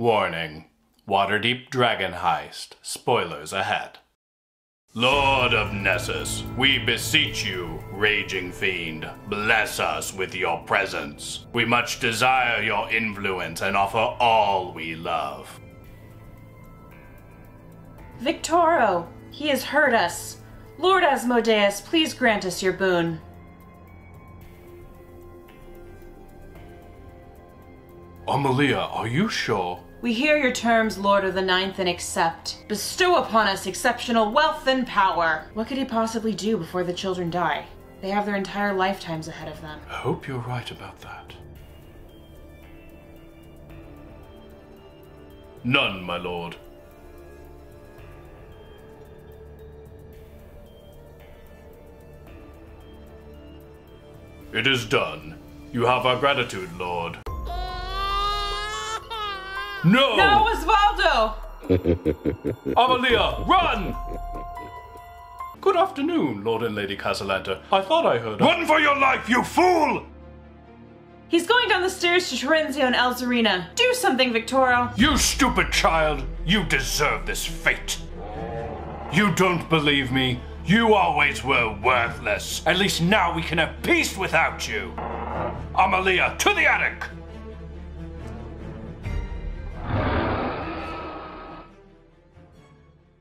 Warning Waterdeep Dragon Heist. Spoilers ahead. Lord of Nessus, we beseech you, raging fiend, bless us with your presence. We much desire your influence and offer all we love. Victoro, he has heard us. Lord Asmodeus, please grant us your boon. Ammalia, are you sure? We hear your terms, Lord of the Ninth, and accept. Bestow upon us exceptional wealth and power. What could he possibly do before the children die? They have their entire lifetimes ahead of them. I hope you're right about that. None, my lord. It is done. You have our gratitude, Lord. No! No, Osvaldo! Ammalia, run! Good afternoon, Lord and Lady Cassalanter. I thought I heard. Run for your life, you fool! He's going down the stairs to Terenzio and Elzarina. Do something, Victoro. You stupid child! You deserve this fate! You don't believe me? You always were worthless. At least now we can have peace without you. Ammalia, to the attic!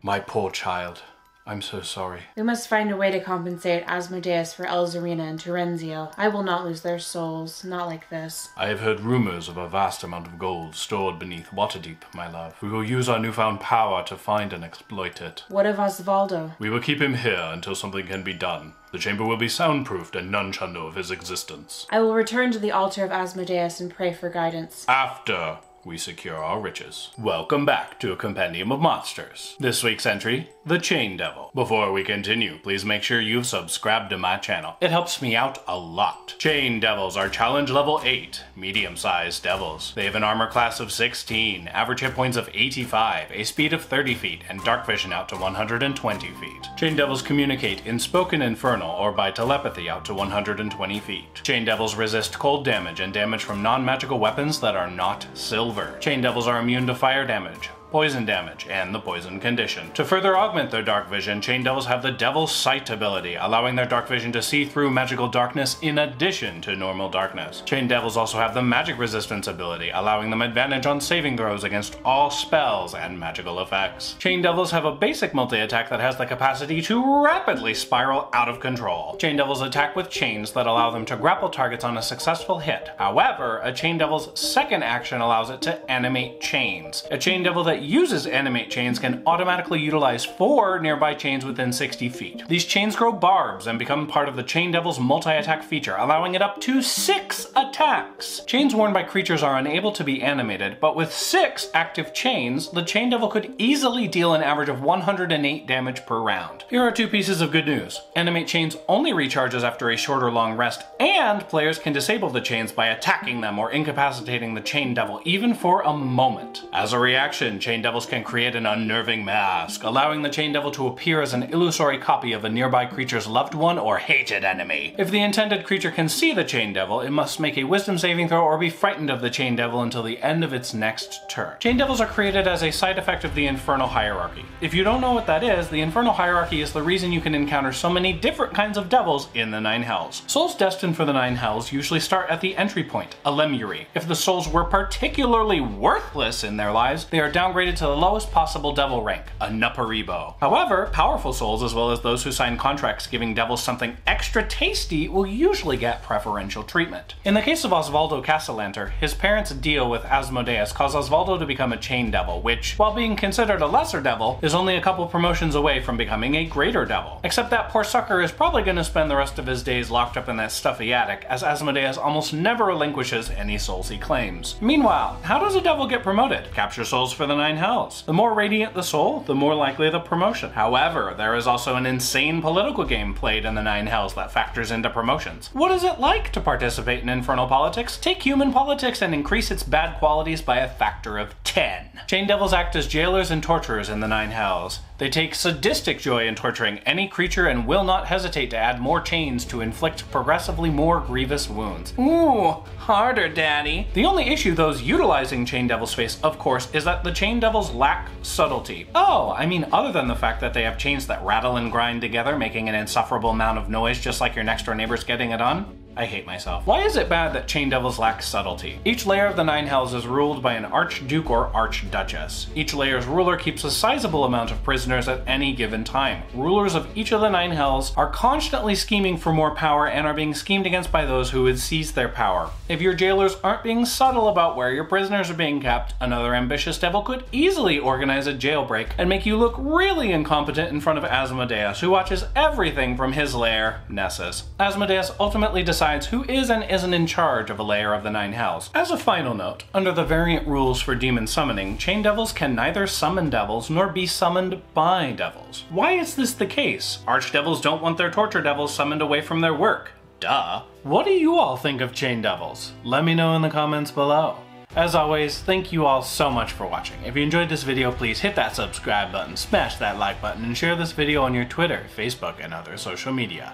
My poor child. I'm so sorry. We must find a way to compensate Asmodeus for Elzarina and Terenzio. I will not lose their souls, not like this. I have heard rumors of a vast amount of gold stored beneath Waterdeep, my love. We will use our newfound power to find and exploit it. What of Osvaldo? We will keep him here until something can be done. The chamber will be soundproofed and none shall know of his existence. I will return to the altar of Asmodeus and pray for guidance. After we secure our riches. Welcome back to a compendium of monsters. This week's entry, the Chain Devil. Before we continue, please make sure you've subscribed to my channel. It helps me out a lot. Chain Devils are challenge level 8, medium-sized devils. They have an armor class of 16, average hit points of 85, a speed of 30 feet, and dark vision out to 120 feet. Chain Devils communicate in spoken infernal or by telepathy out to 120 feet. Chain Devils resist cold damage and damage from non-magical weapons that are not silver. Chain Devils are immune to fire damage, poison damage, and the poison condition. To further augment their dark vision, Chain Devils have the Devil's Sight ability, allowing their dark vision to see through magical darkness in addition to normal darkness. Chain Devils also have the Magic Resistance ability, allowing them advantage on saving throws against all spells and magical effects. Chain Devils have a basic multi-attack that has the capacity to rapidly spiral out of control. Chain Devils attack with chains that allow them to grapple targets on a successful hit. However, a Chain Devil's second action allows it to animate chains. A Chain Devil that uses animate chains can automatically utilize four nearby chains within 60 feet. These chains grow barbs and become part of the Chain Devil's multi-attack feature, allowing it up to six attacks. Chains worn by creatures are unable to be animated, but with six active chains, the Chain Devil could easily deal an average of 108 damage per round. Here are two pieces of good news. Animate chains only recharges after a short or long rest, and players can disable the chains by attacking them or incapacitating the Chain Devil even for a moment. As a reaction, Chain Devils can create an unnerving mask, allowing the Chain Devil to appear as an illusory copy of a nearby creature's loved one or hated enemy. If the intended creature can see the Chain Devil, it must make a wisdom saving throw or be frightened of the Chain Devil until the end of its next turn. Chain Devils are created as a side effect of the Infernal Hierarchy. If you don't know what that is, the Infernal Hierarchy is the reason you can encounter so many different kinds of devils in the Nine Hells. Souls destined for the Nine Hells usually start at the entry point, a Lemure. If the souls were particularly worthless in their lives, they are downgraded to the lowest possible devil rank, a Nupperibo. However, powerful souls, as well as those who sign contracts giving devils something extra tasty, will usually get preferential treatment. In the case of Osvaldo Cassalanter, his parents' deal with Asmodeus caused Osvaldo to become a chain devil, which, while being considered a lesser devil, is only a couple promotions away from becoming a greater devil. Except that poor sucker is probably going to spend the rest of his days locked up in that stuffy attic, as Asmodeus almost never relinquishes any souls he claims. Meanwhile, how does a devil get promoted? Capture souls for the Nine Hells. The more radiant the soul, the more likely the promotion. However, there is also an insane political game played in the Nine Hells that factors into promotions. What is it like to participate in infernal politics? Take human politics and increase its bad qualities by a factor of 10. Chain Devils act as jailers and torturers in the Nine Hells. They take sadistic joy in torturing any creature and will not hesitate to add more chains to inflict progressively more grievous wounds. Ooh, harder, daddy. The only issue those utilizing Chain Devils face, of course, is that the Chain Devils lack subtlety. Oh, I mean, other than the fact that they have chains that rattle and grind together, making an insufferable amount of noise just like your next door neighbor's getting it on. I hate myself. Why is it bad that Chain Devils lack subtlety? Each layer of the Nine Hells is ruled by an Archduke or Archduchess. Each layer's ruler keeps a sizable amount of prisoners at any given time. Rulers of each of the Nine Hells are constantly scheming for more power and are being schemed against by those who would seize their power. If your jailers aren't being subtle about where your prisoners are being kept, another ambitious devil could easily organize a jailbreak and make you look really incompetent in front of Asmodeus, who watches everything from his lair, Nessus. Asmodeus ultimately decides decides who is and isn't in charge of a layer of the Nine Hells. As a final note, under the variant rules for demon summoning, chain devils can neither summon devils nor be summoned by devils. Why is this the case? Archdevils don't want their torture devils summoned away from their work. Duh. What do you all think of chain devils? Let me know in the comments below. As always, thank you all so much for watching. If you enjoyed this video, please hit that subscribe button, smash that like button, and share this video on your Twitter, Facebook, and other social media.